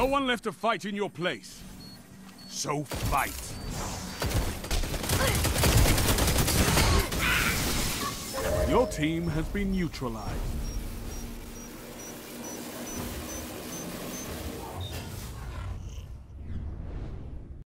No one left to fight in your place. So fight. Your team has been neutralized.